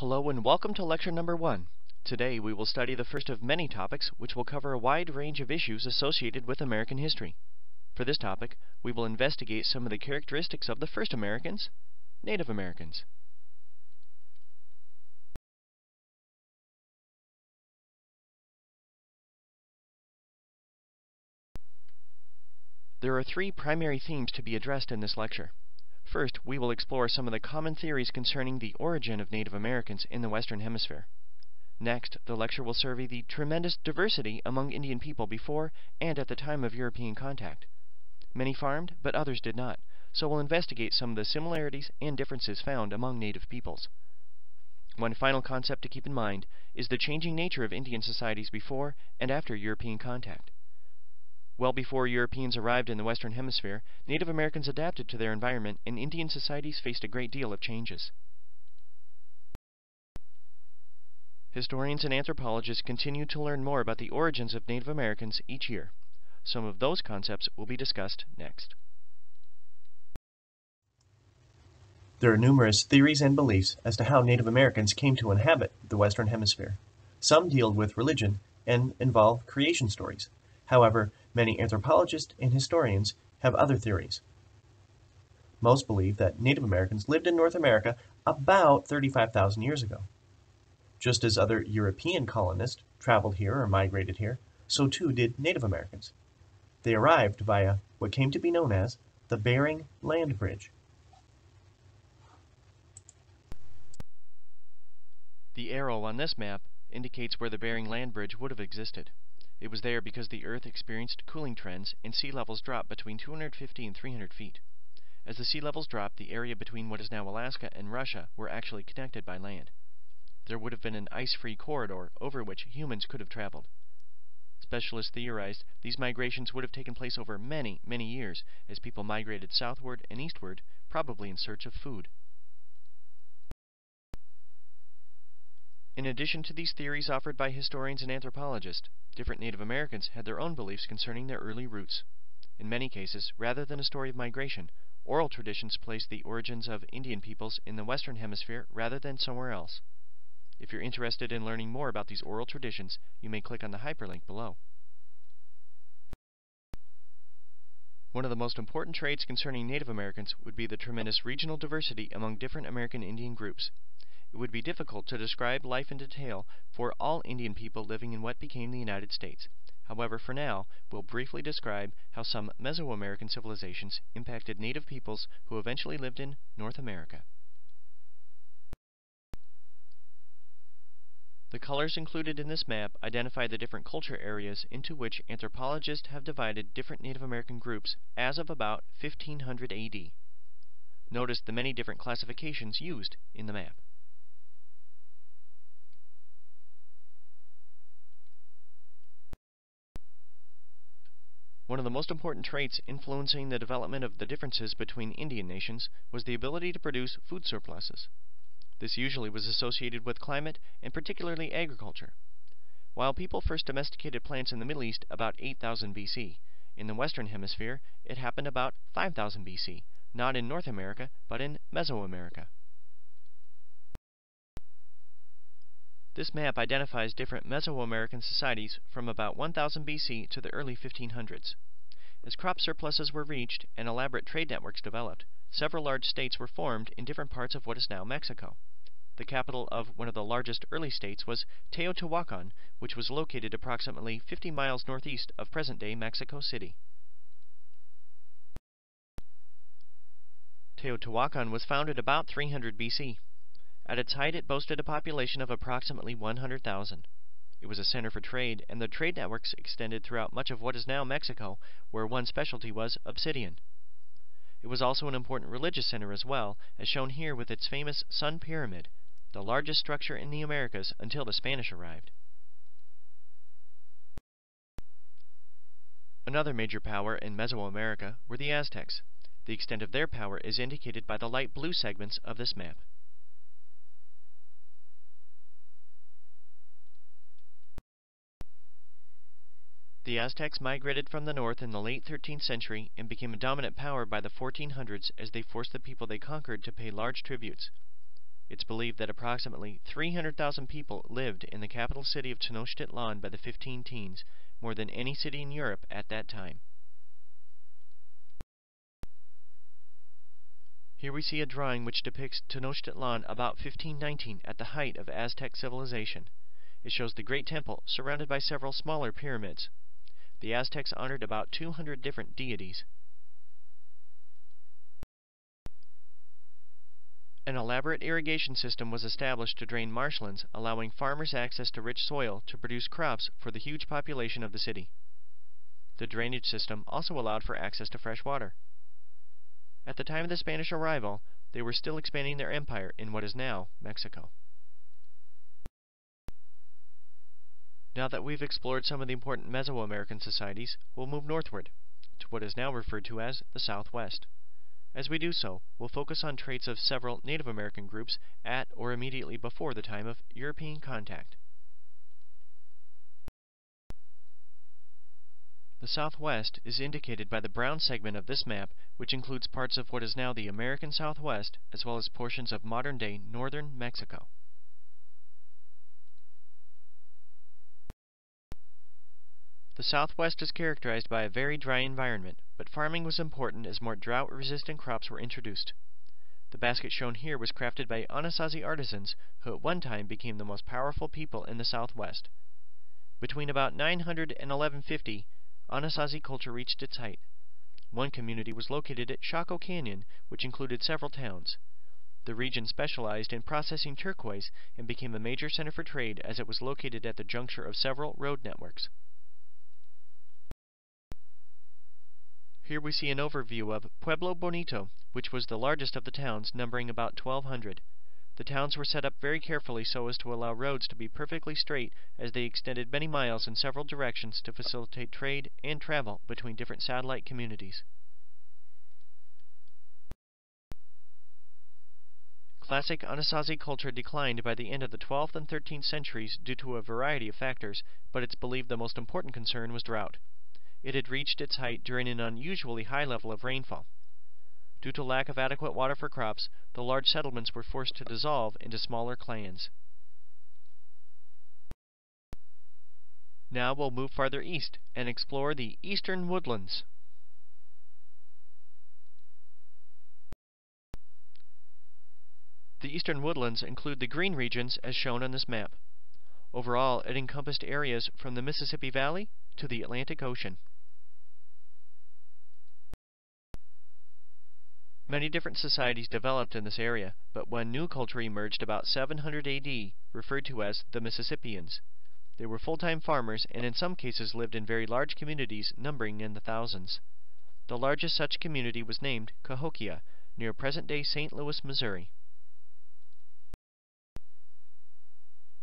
Hello and welcome to lecture number one. Today we will study the first of many topics which will cover a wide range of issues associated with American history. For this topic, we will investigate some of the characteristics of the first Americans, Native Americans. There are three primary themes to be addressed in this lecture. First, we will explore some of the common theories concerning the origin of Native Americans in the Western Hemisphere. Next, the lecture will survey the tremendous diversity among Indian people before and at the time of European contact. Many farmed, but others did not, so we'll investigate some of the similarities and differences found among native peoples. One final concept to keep in mind is the changing nature of Indian societies before and after European contact. Well before Europeans arrived in the Western Hemisphere, Native Americans adapted to their environment and Indian societies faced a great deal of changes. Historians and anthropologists continue to learn more about the origins of Native Americans each year. Some of those concepts will be discussed next. There are numerous theories and beliefs as to how Native Americans came to inhabit the Western Hemisphere. Some deal with religion and involve creation stories. However, many anthropologists and historians have other theories. Most believe that Native Americans lived in North America about 35,000 years ago. Just as other European colonists traveled here or migrated here, so too did Native Americans. They arrived via what came to be known as the Bering Land Bridge. The arrow on this map indicates where the Bering Land Bridge would have existed. It was there because the Earth experienced cooling trends and sea levels dropped between 250 and 300 feet. As the sea levels dropped, the area between what is now Alaska and Russia were actually connected by land. There would have been an ice-free corridor over which humans could have traveled. Specialists theorized these migrations would have taken place over many, many years as people migrated southward and eastward, probably in search of food. In addition to these theories offered by historians and anthropologists, different Native Americans had their own beliefs concerning their early roots. In many cases, rather than a story of migration, oral traditions place the origins of Indian peoples in the Western Hemisphere rather than somewhere else. If you're interested in learning more about these oral traditions, you may click on the hyperlink below. One of the most important traits concerning Native Americans would be the tremendous regional diversity among different American Indian groups. It would be difficult to describe life in detail for all Indian people living in what became the United States. However, for now, we'll briefly describe how some Mesoamerican civilizations impacted native peoples who eventually lived in North America. The colors included in this map identify the different culture areas into which anthropologists have divided different Native American groups as of about 1500 AD. Notice the many different classifications used in the map. One of the most important traits influencing the development of the differences between Indian nations was the ability to produce food surpluses. This usually was associated with climate and particularly agriculture. While people first domesticated plants in the Middle East about 8000 BC, in the Western Hemisphere it happened about 5000 BC, not in North America, but in Mesoamerica. This map identifies different Mesoamerican societies from about 1000 BC to the early 1500s. As crop surpluses were reached and elaborate trade networks developed, several large states were formed in different parts of what is now Mexico. The capital of one of the largest early states was Teotihuacan, which was located approximately 50 miles northeast of present-day Mexico City. Teotihuacan was founded about 300 BC. At its height it boasted a population of approximately 100,000. It was a center for trade, and the trade networks extended throughout much of what is now Mexico, where one specialty was obsidian. It was also an important religious center as well, as shown here with its famous Sun Pyramid, the largest structure in the Americas until the Spanish arrived. Another major power in Mesoamerica were the Aztecs. The extent of their power is indicated by the light blue segments of this map. The Aztecs migrated from the north in the late 13th century and became a dominant power by the 1400s as they forced the people they conquered to pay large tributes. It's believed that approximately 300,000 people lived in the capital city of Tenochtitlan by the 15 teens, more than any city in Europe at that time. Here we see a drawing which depicts Tenochtitlan about 1519 at the height of Aztec civilization. It shows the great temple surrounded by several smaller pyramids. The Aztecs honored about 200 different deities. An elaborate irrigation system was established to drain marshlands, allowing farmers access to rich soil to produce crops for the huge population of the city. The drainage system also allowed for access to fresh water. At the time of the Spanish arrival, they were still expanding their empire in what is now Mexico. Now that we've explored some of the important Mesoamerican societies, we'll move northward, to what is now referred to as the Southwest. As we do so, we'll focus on traits of several Native American groups at or immediately before the time of European contact. The southwest is indicated by the brown segment of this map, which includes parts of what is now the American Southwest, as well as portions of modern-day northern Mexico. The Southwest is characterized by a very dry environment, but farming was important as more drought-resistant crops were introduced. The basket shown here was crafted by Anasazi artisans who at one time became the most powerful people in the Southwest. Between about 900 and 1150, Anasazi culture reached its height. One community was located at Chaco Canyon, which included several towns. The region specialized in processing turquoise and became a major center for trade as it was located at the juncture of several road networks. Here we see an overview of Pueblo Bonito, which was the largest of the towns, numbering about 1,200. The towns were set up very carefully so as to allow roads to be perfectly straight as they extended many miles in several directions to facilitate trade and travel between different satellite communities. Classic Anasazi culture declined by the end of the 12th and 13th centuries due to a variety of factors, but it's believed the most important concern was drought. It had reached its height during an unusually high level of rainfall. Due to lack of adequate water for crops, the large settlements were forced to dissolve into smaller clans. Now we'll move farther east and explore the eastern woodlands. The eastern woodlands include the green regions as shown on this map. Overall, it encompassed areas from the Mississippi Valley to the Atlantic Ocean. Many different societies developed in this area, but one new culture emerged about 700 AD, referred to as the Mississippians. They were full-time farmers and in some cases lived in very large communities numbering in the thousands. The largest such community was named Cahokia, near present-day St. Louis, Missouri.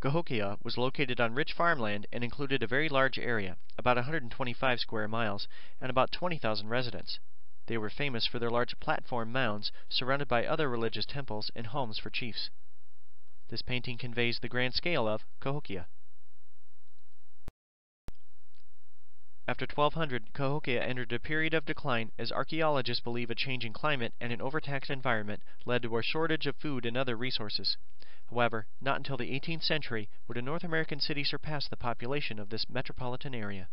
Cahokia was located on rich farmland and included a very large area, about 125 square miles, and about 20,000 residents. They were famous for their large platform mounds surrounded by other religious temples and homes for chiefs. This painting conveys the grand scale of Cahokia. After 1200, Cahokia entered a period of decline as archaeologists believe a changing climate and an overtaxed environment led to a shortage of food and other resources. However, not until the 18th century would a North American city surpass the population of this metropolitan area.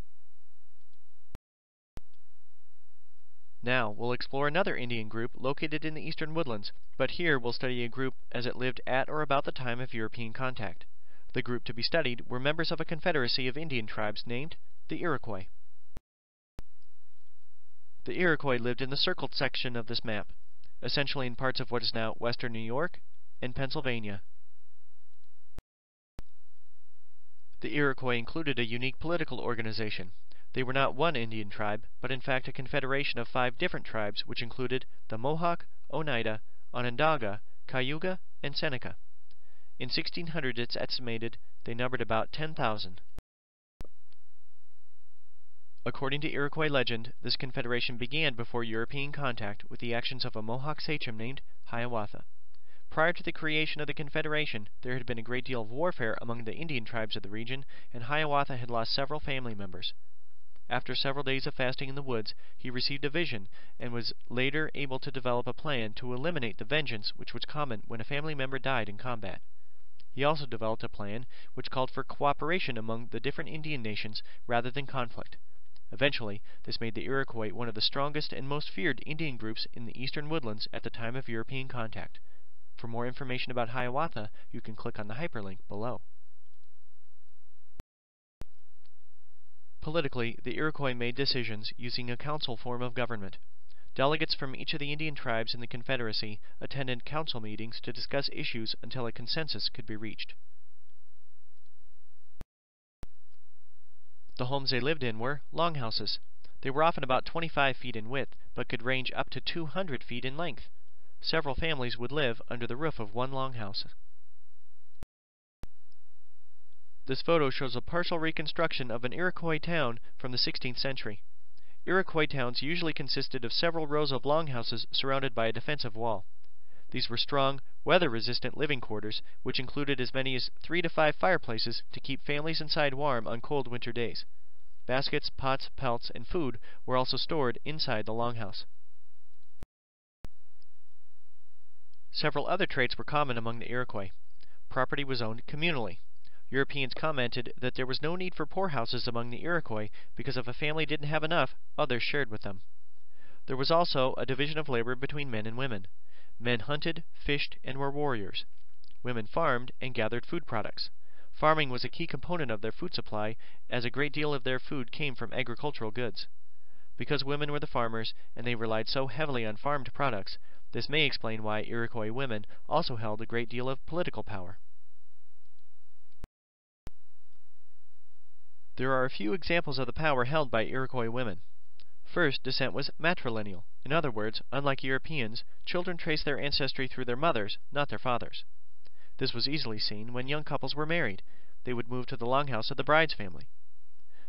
Now, we'll explore another Indian group located in the eastern woodlands, but here we'll study a group as it lived at or about the time of European contact. The group to be studied were members of a confederacy of Indian tribes named the Iroquois. The Iroquois lived in the circled section of this map, essentially in parts of what is now western New York and Pennsylvania. The Iroquois included a unique political organization, they were not one Indian tribe, but in fact a confederation of five different tribes which included the Mohawk, Oneida, Onondaga, Cayuga, and Seneca. In 1600 it's estimated they numbered about 10,000. According to Iroquois legend, this confederation began before European contact with the actions of a Mohawk sachem named Hiawatha. Prior to the creation of the Confederation, there had been a great deal of warfare among the Indian tribes of the region, and Hiawatha had lost several family members. After several days of fasting in the woods, he received a vision and was later able to develop a plan to eliminate the vengeance which was common when a family member died in combat. He also developed a plan which called for cooperation among the different Indian nations rather than conflict. Eventually, this made the Iroquois one of the strongest and most feared Indian groups in the eastern woodlands at the time of European contact. For more information about Hiawatha, you can click on the hyperlink below. Politically, the Iroquois made decisions using a council form of government. Delegates from each of the Indian tribes in the Confederacy attended council meetings to discuss issues until a consensus could be reached. The homes they lived in were longhouses. They were often about 25 feet in width, but could range up to 200 feet in length. Several families would live under the roof of one longhouse. This photo shows a partial reconstruction of an Iroquois town from the 16th century. Iroquois towns usually consisted of several rows of longhouses surrounded by a defensive wall. These were strong, weather-resistant living quarters, which included as many as three to five fireplaces to keep families inside warm on cold winter days. Baskets, pots, pelts, and food were also stored inside the longhouse. Several other traits were common among the Iroquois. Property was owned communally. Europeans commented that there was no need for poorhouses among the Iroquois because if a family didn't have enough, others shared with them. There was also a division of labor between men and women. Men hunted, fished, and were warriors. Women farmed and gathered food products. Farming was a key component of their food supply, as a great deal of their food came from agricultural goods. Because women were the farmers, and they relied so heavily on farmed products, this may explain why Iroquois women also held a great deal of political power. There are a few examples of the power held by Iroquois women. First, descent was matrilineal. In other words, unlike Europeans, children traced their ancestry through their mothers, not their fathers. This was easily seen when young couples were married. They would move to the longhouse of the bride's family.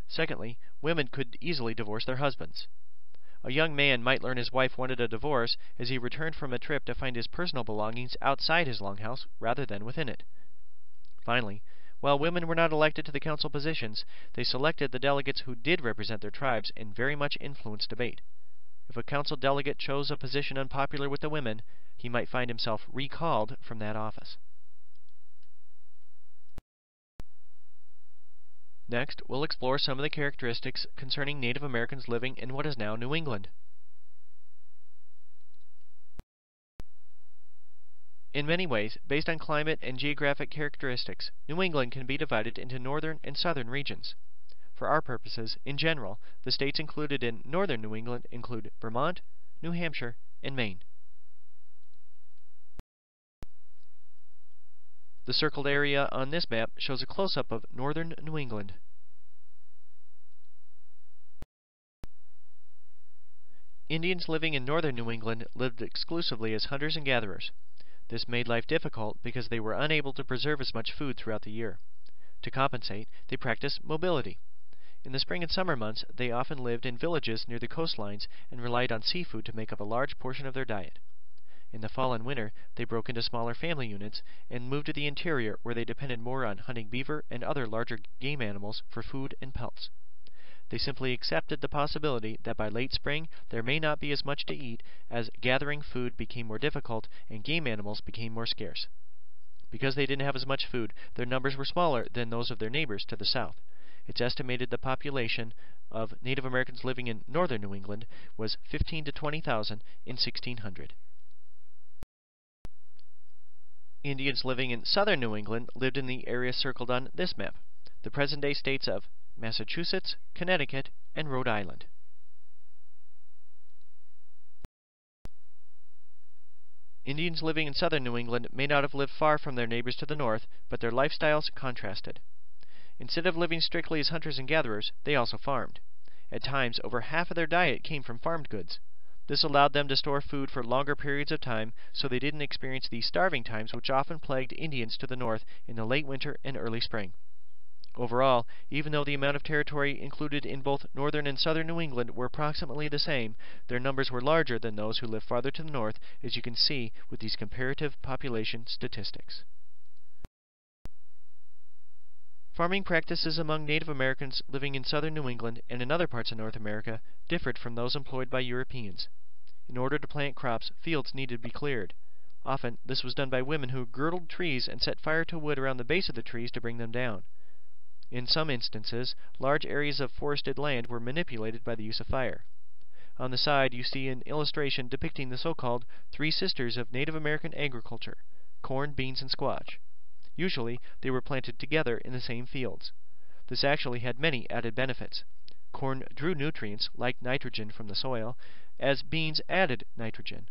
Secondly, women could easily divorce their husbands. A young man might learn his wife wanted a divorce as he returned from a trip to find his personal belongings outside his longhouse rather than within it. Finally, while women were not elected to the council positions, they selected the delegates who did represent their tribes and very much influenced debate. If a council delegate chose a position unpopular with the women, he might find himself recalled from that office. Next, we'll explore some of the characteristics concerning Native Americans living in what is now New England. In many ways, based on climate and geographic characteristics, New England can be divided into northern and southern regions. For our purposes, in general, the states included in northern New England include Vermont, New Hampshire, and Maine. The circled area on this map shows a close-up of northern New England. Indians living in northern New England lived exclusively as hunters and gatherers. This made life difficult because they were unable to preserve as much food throughout the year. To compensate, they practiced mobility. In the spring and summer months, they often lived in villages near the coastlines and relied on seafood to make up a large portion of their diet. In the fall and winter, they broke into smaller family units and moved to the interior where they depended more on hunting beaver and other larger game animals for food and pelts. They simply accepted the possibility that by late spring there may not be as much to eat as gathering food became more difficult and game animals became more scarce. Because they didn't have as much food, their numbers were smaller than those of their neighbors to the south. It's estimated the population of Native Americans living in northern New England was 15 to 20,000 in 1600. Indians living in southern New England lived in the area circled on this map. The present day states of Massachusetts, Connecticut, and Rhode Island. Indians living in southern New England may not have lived far from their neighbors to the north, but their lifestyles contrasted. Instead of living strictly as hunters and gatherers, they also farmed. At times, over half of their diet came from farmed goods. This allowed them to store food for longer periods of time, so they didn't experience the starving times which often plagued Indians to the north in the late winter and early spring. Overall, even though the amount of territory included in both northern and southern New England were approximately the same, their numbers were larger than those who lived farther to the north, as you can see with these comparative population statistics. Farming practices among Native Americans living in southern New England and in other parts of North America differed from those employed by Europeans. In order to plant crops, fields needed to be cleared. Often, this was done by women who girdled trees and set fire to wood around the base of the trees to bring them down. In some instances, large areas of forested land were manipulated by the use of fire. On the side, you see an illustration depicting the so-called Three Sisters of Native American agriculture, corn, beans, and squash. Usually, they were planted together in the same fields. This actually had many added benefits. Corn drew nutrients, like nitrogen from the soil, as beans added nitrogen.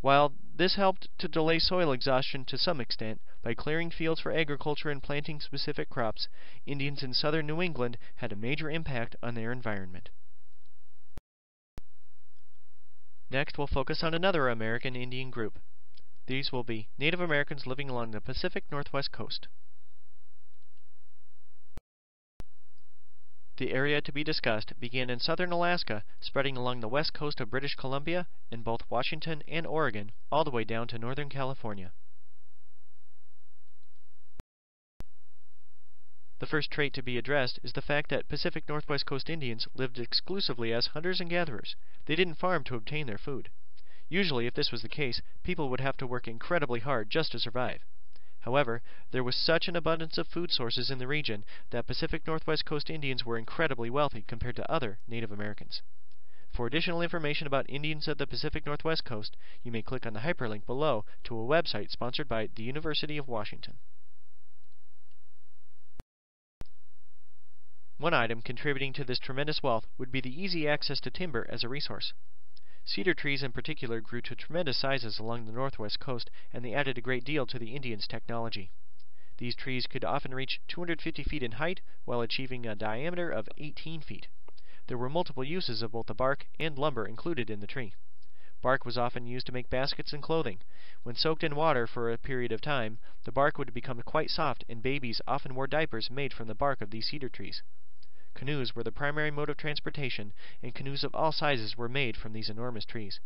While this helped to delay soil exhaustion to some extent, by clearing fields for agriculture and planting specific crops, Indians in southern New England had a major impact on their environment. Next, we'll focus on another American Indian group. These will be Native Americans living along the Pacific Northwest coast. The area to be discussed began in southern Alaska, spreading along the west coast of British Columbia in both Washington and Oregon, all the way down to northern California. The first trait to be addressed is the fact that Pacific Northwest Coast Indians lived exclusively as hunters and gatherers. They didn't farm to obtain their food. Usually, if this was the case, people would have to work incredibly hard just to survive. However, there was such an abundance of food sources in the region that Pacific Northwest Coast Indians were incredibly wealthy compared to other Native Americans. For additional information about Indians of the Pacific Northwest Coast, you may click on the hyperlink below to a website sponsored by the University of Washington. One item contributing to this tremendous wealth would be the easy access to timber as a resource. Cedar trees in particular grew to tremendous sizes along the northwest coast, and they added a great deal to the Indians' technology. These trees could often reach 250 feet in height while achieving a diameter of 18 feet. There were multiple uses of both the bark and lumber included in the tree. Bark was often used to make baskets and clothing. When soaked in water for a period of time, the bark would become quite soft, and babies often wore diapers made from the bark of these cedar trees. Canoes were the primary mode of transportation, and canoes of all sizes were made from these enormous trees.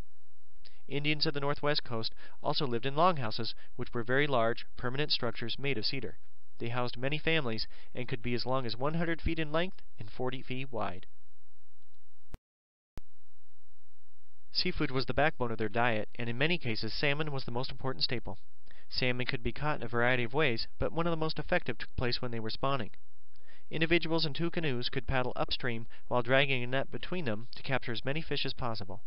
Indians of the northwest coast also lived in longhouses, which were very large, permanent structures made of cedar. They housed many families and could be as long as 100 feet in length and 40 feet wide. Seafood was the backbone of their diet, and in many cases salmon was the most important staple. Salmon could be caught in a variety of ways, but one of the most effective took place when they were spawning. Individuals in two canoes could paddle upstream while dragging a net between them to capture as many fish as possible.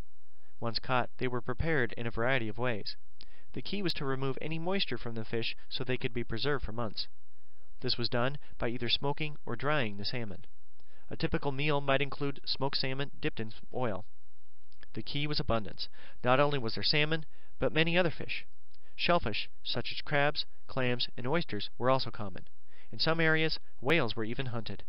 Once caught, they were prepared in a variety of ways. The key was to remove any moisture from the fish so they could be preserved for months. This was done by either smoking or drying the salmon. A typical meal might include smoked salmon dipped in oil. The key was abundance. Not only was there salmon, but many other fish. Shellfish, such as crabs, clams, and oysters, were also common. In some areas, whales were even hunted.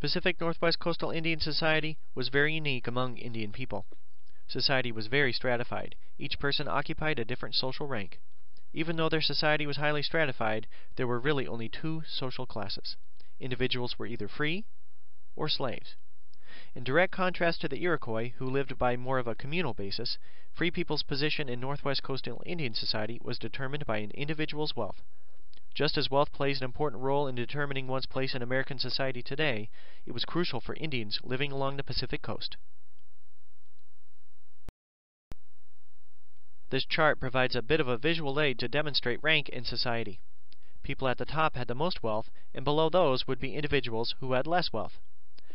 Pacific Northwest Coastal Indian Society was very unique among Indian people. Society was very stratified. Each person occupied a different social rank. Even though their society was highly stratified, there were really only two social classes. Individuals were either free or slaves. In direct contrast to the Iroquois, who lived by more of a communal basis, free people's position in Northwest Coastal Indian society was determined by an individual's wealth. Just as wealth plays an important role in determining one's place in American society today, it was crucial for Indians living along the Pacific coast. This chart provides a bit of a visual aid to demonstrate rank in society. People at the top had the most wealth, and below those would be individuals who had less wealth.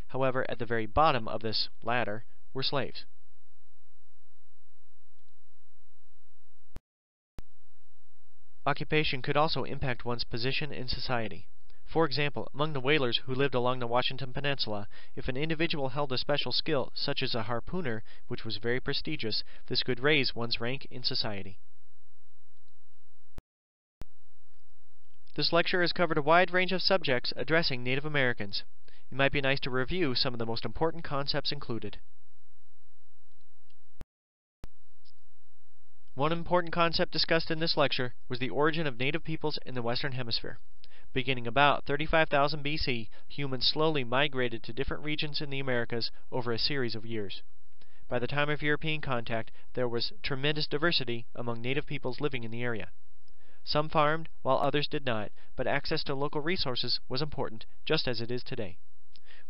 However, at the very bottom of this ladder were slaves. Occupation could also impact one's position in society. For example, among the whalers who lived along the Washington Peninsula, if an individual held a special skill, such as a harpooner, which was very prestigious, this could raise one's rank in society. This lecture has covered a wide range of subjects addressing Native Americans it might be nice to review some of the most important concepts included. One important concept discussed in this lecture was the origin of native peoples in the Western Hemisphere. Beginning about 35,000 BC, humans slowly migrated to different regions in the Americas over a series of years. By the time of European contact, there was tremendous diversity among native peoples living in the area. Some farmed, while others did not, but access to local resources was important, just as it is today.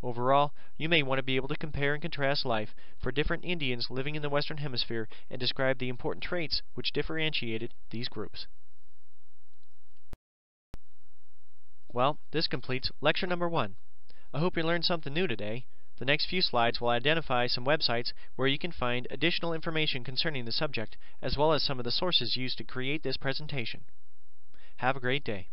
Overall, you may want to be able to compare and contrast life for different Indians living in the Western Hemisphere and describe the important traits which differentiated these groups. Well, this completes lecture number one. I hope you learned something new today. The next few slides will identify some websites where you can find additional information concerning the subject, as well as some of the sources used to create this presentation. Have a great day.